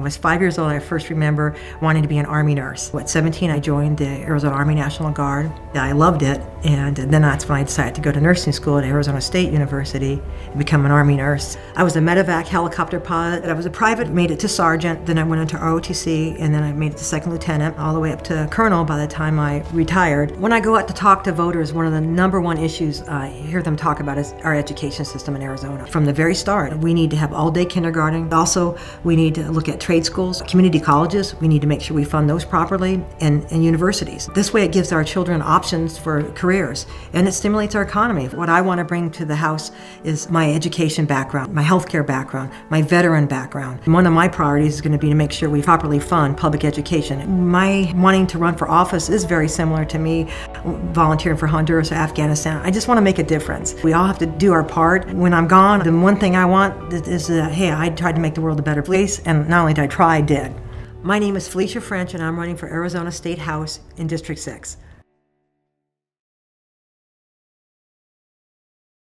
I was five years old. I first remember wanting to be an Army nurse. At 17, I joined the Arizona Army National Guard. I loved it, and then that's when I decided to go to nursing school at Arizona State University and become an Army nurse. I was a medevac helicopter pilot. I was a private, made it to sergeant, then I went into ROTC, and then I made it to second lieutenant, all the way up to colonel by the time I retired. When I go out to talk to voters, one of the number one issues I hear them talk about is our education system in Arizona. From the very start, we need to have all-day kindergarten. Also, we need to look at trade schools, community colleges, we need to make sure we fund those properly, and, and universities. This way it gives our children options for careers and it stimulates our economy. What I want to bring to the House is my education background, my healthcare background, my veteran background. One of my priorities is going to be to make sure we properly fund public education. My wanting to run for office is very similar to me volunteering for Honduras or Afghanistan. I just want to make a difference. We all have to do our part. When I'm gone, the one thing I want is, uh, hey, I tried to make the world a better place, and not only did I try, I did. My name is Felicia French, and I'm running for Arizona State House in District 6.